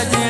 सजन